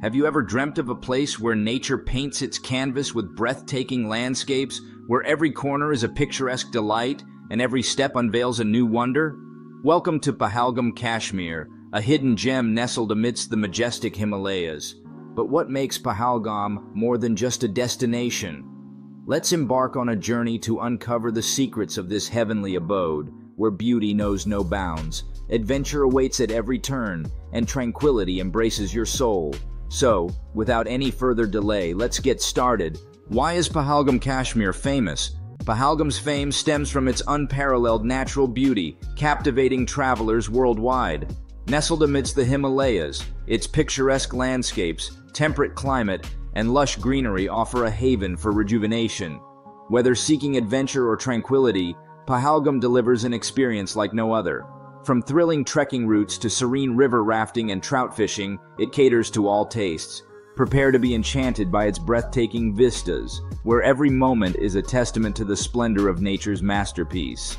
Have you ever dreamt of a place where nature paints its canvas with breathtaking landscapes, where every corner is a picturesque delight and every step unveils a new wonder? Welcome to Pahalgam, Kashmir, a hidden gem nestled amidst the majestic Himalayas. But what makes Pahalgam more than just a destination? Let's embark on a journey to uncover the secrets of this heavenly abode, where beauty knows no bounds, adventure awaits at every turn, and tranquility embraces your soul. So, without any further delay, let's get started. Why is Pahalgam Kashmir famous? Pahalgam's fame stems from its unparalleled natural beauty, captivating travelers worldwide. Nestled amidst the Himalayas, its picturesque landscapes, temperate climate, and lush greenery offer a haven for rejuvenation. Whether seeking adventure or tranquility, Pahalgam delivers an experience like no other. From thrilling trekking routes to serene river rafting and trout fishing, it caters to all tastes. Prepare to be enchanted by its breathtaking vistas, where every moment is a testament to the splendor of nature's masterpiece.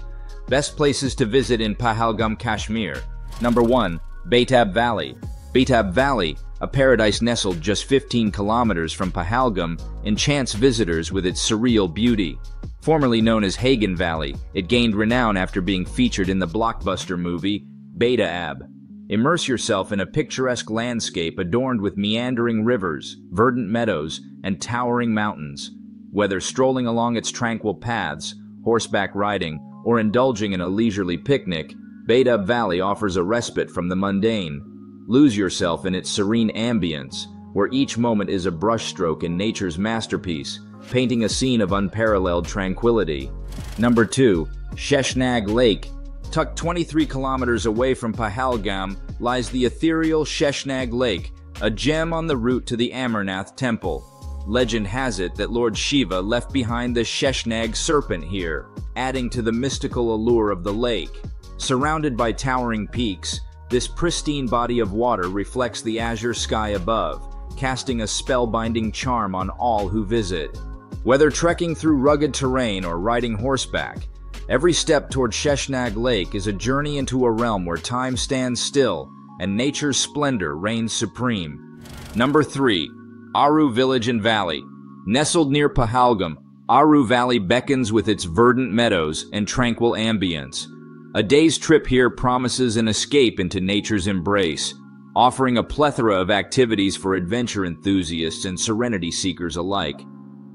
Best places to visit in Pahalgam, Kashmir. Number 1. Betaab Valley. Betaab Valley, a paradise nestled just 15 kilometers from Pahalgam, enchants visitors with its surreal beauty. Formerly known as Hagan Valley, it gained renown after being featured in the blockbuster movie Betaab. Immerse yourself in a picturesque landscape adorned with meandering rivers, verdant meadows, and towering mountains. Whether strolling along its tranquil paths, horseback riding, or indulging in a leisurely picnic, Betaab Valley offers a respite from the mundane. Lose yourself in its serene ambience, where each moment is a brushstroke in nature's masterpiece, painting a scene of unparalleled tranquility. Number 2. Sheshnag Lake. Tucked 23 kilometers away from Pahalgam lies the ethereal Sheshnag Lake, a gem on the route to the Amarnath Temple. Legend has it that Lord Shiva left behind the Sheshnag serpent here, adding to the mystical allure of the lake. Surrounded by towering peaks, this pristine body of water reflects the azure sky above, casting a spellbinding charm on all who visit. Whether trekking through rugged terrain or riding horseback, every step toward Sheshnag Lake is a journey into a realm where time stands still and nature's splendor reigns supreme. Number 3. Aru Village and Valley. Nestled near Pahalgam, Aru Valley beckons with its verdant meadows and tranquil ambience. A day's trip here promises an escape into nature's embrace, offering a plethora of activities for adventure enthusiasts and serenity seekers alike.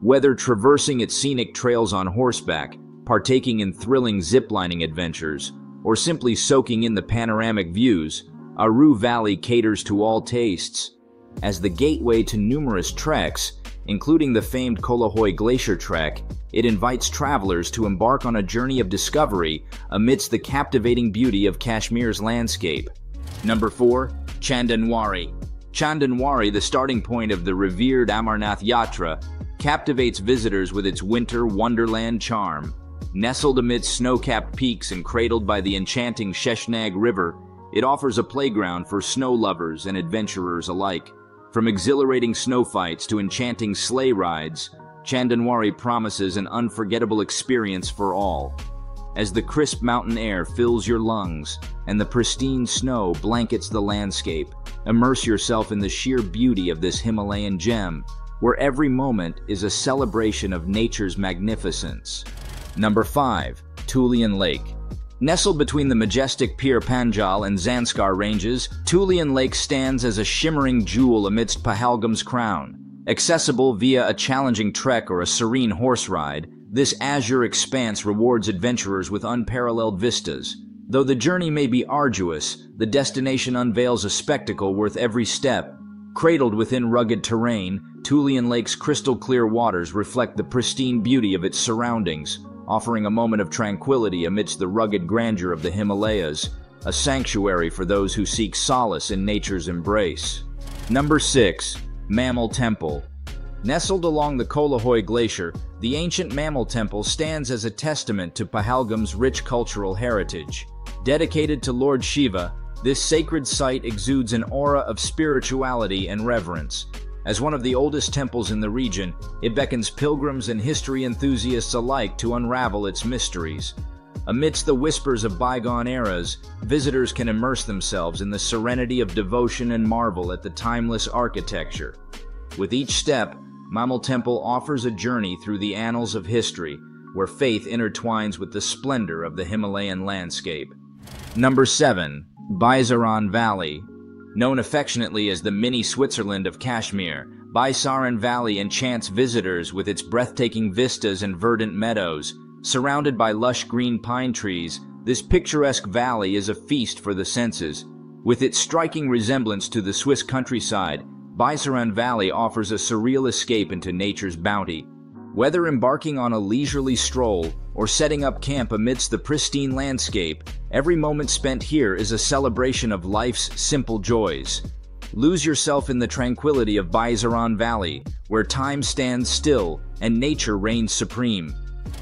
Whether traversing its scenic trails on horseback, partaking in thrilling ziplining adventures, or simply soaking in the panoramic views, Aru Valley caters to all tastes. As the gateway to numerous treks, including the famed Kolahoi Glacier Trek, it invites travelers to embark on a journey of discovery amidst the captivating beauty of Kashmir's landscape. Number 4. Chandanwari. Chandanwari, the starting point of the revered Amarnath Yatra, captivates visitors with its winter wonderland charm. Nestled amidst snow-capped peaks and cradled by the enchanting Sheshnag River, it offers a playground for snow lovers and adventurers alike. From exhilarating snow fights to enchanting sleigh rides, Chandanwari promises an unforgettable experience for all. As the crisp mountain air fills your lungs and the pristine snow blankets the landscape, immerse yourself in the sheer beauty of this Himalayan gem where every moment is a celebration of nature's magnificence. Number 5. Tulian Lake. Nestled between the majestic Pir Panjal and Zanskar ranges, Tulian Lake stands as a shimmering jewel amidst Pahalgam's crown. Accessible via a challenging trek or a serene horse ride, this azure expanse rewards adventurers with unparalleled vistas. Though the journey may be arduous, the destination unveils a spectacle worth every step. Cradled within rugged terrain, Tulian Lake's crystal clear waters reflect the pristine beauty of its surroundings, offering a moment of tranquility amidst the rugged grandeur of the Himalayas, a sanctuary for those who seek solace in nature's embrace. Number 6. Mamal Temple Nestled along the Kolahoi Glacier, the ancient Mamal Temple stands as a testament to Pahalgam's rich cultural heritage. Dedicated to Lord Shiva, this sacred site exudes an aura of spirituality and reverence, as one of the oldest temples in the region, it beckons pilgrims and history enthusiasts alike to unravel its mysteries. Amidst the whispers of bygone eras, visitors can immerse themselves in the serenity of devotion and marvel at the timeless architecture. With each step, Mamal Temple offers a journey through the annals of history, where faith intertwines with the splendor of the Himalayan landscape. Number 7. Baisaran Valley. Known affectionately as the mini Switzerland of Kashmir, Baisaran Valley enchants visitors with its breathtaking vistas and verdant meadows. Surrounded by lush green pine trees, this picturesque valley is a feast for the senses. With its striking resemblance to the Swiss countryside, Baisaran Valley offers a surreal escape into nature's bounty. Whether embarking on a leisurely stroll or setting up camp amidst the pristine landscape, every moment spent here is a celebration of life's simple joys. Lose yourself in the tranquility of Baisaran Valley, where time stands still and nature reigns supreme.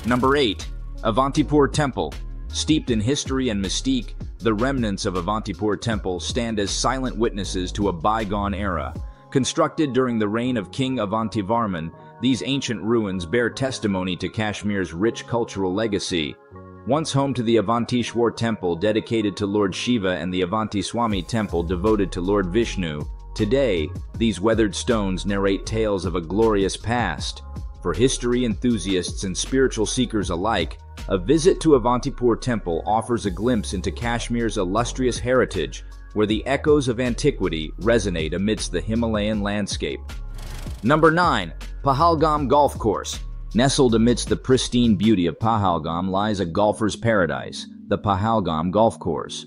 Number 8. Avantipur Temple. Steeped in history and mystique, the remnants of Avantipur Temple stand as silent witnesses to a bygone era. Constructed during the reign of King Avantivarman, these ancient ruins bear testimony to Kashmir's rich cultural legacy. Once home to the Avanteshwar temple dedicated to Lord Shiva and the Avantiswamy temple devoted to Lord Vishnu, today, these weathered stones narrate tales of a glorious past. For history enthusiasts and spiritual seekers alike, a visit to Avantipur temple offers a glimpse into Kashmir's illustrious heritage, where the echoes of antiquity resonate amidst the Himalayan landscape. Number 9. Pahalgam Golf Course Nestled amidst the pristine beauty of Pahalgam lies a golfer's paradise, the Pahalgam Golf Course.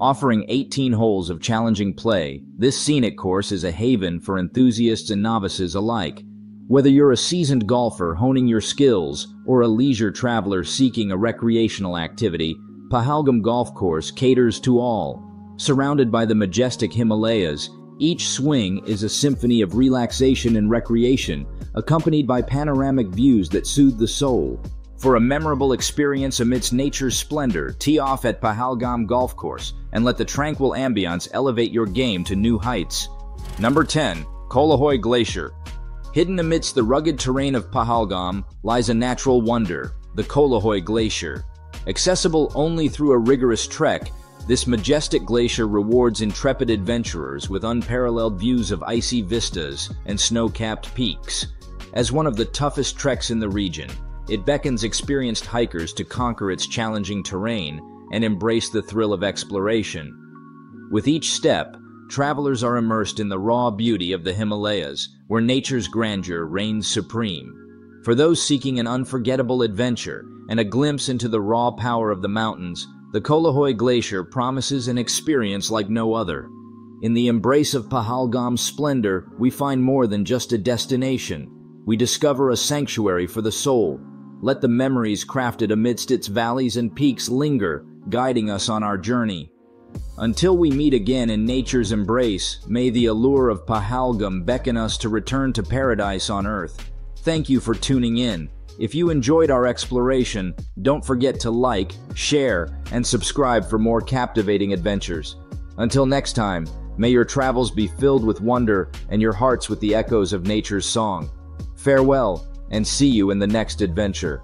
Offering 18 holes of challenging play, this scenic course is a haven for enthusiasts and novices alike. Whether you're a seasoned golfer honing your skills or a leisure traveler seeking a recreational activity, Pahalgam Golf Course caters to all. Surrounded by the majestic Himalayas, each swing is a symphony of relaxation and recreation, accompanied by panoramic views that soothe the soul. For a memorable experience amidst nature's splendor, tee off at Pahalgam Golf Course and let the tranquil ambiance elevate your game to new heights. Number 10. Kolahoi Glacier. Hidden amidst the rugged terrain of Pahalgam lies a natural wonder, the Kolahoi Glacier. Accessible only through a rigorous trek, this majestic glacier rewards intrepid adventurers with unparalleled views of icy vistas and snow-capped peaks. As one of the toughest treks in the region, it beckons experienced hikers to conquer its challenging terrain and embrace the thrill of exploration. With each step, travelers are immersed in the raw beauty of the Himalayas, where nature's grandeur reigns supreme. For those seeking an unforgettable adventure and a glimpse into the raw power of the mountains, the Kolahoi Glacier promises an experience like no other. In the embrace of Pahalgam's splendor, we find more than just a destination. We discover a sanctuary for the soul. Let the memories crafted amidst its valleys and peaks linger, guiding us on our journey. Until we meet again in nature's embrace, may the allure of Pahalgam beckon us to return to paradise on earth. Thank you for tuning in. If you enjoyed our exploration, don't forget to like, share, and subscribe for more captivating adventures. Until next time, may your travels be filled with wonder and your hearts with the echoes of nature's song. Farewell, and see you in the next adventure.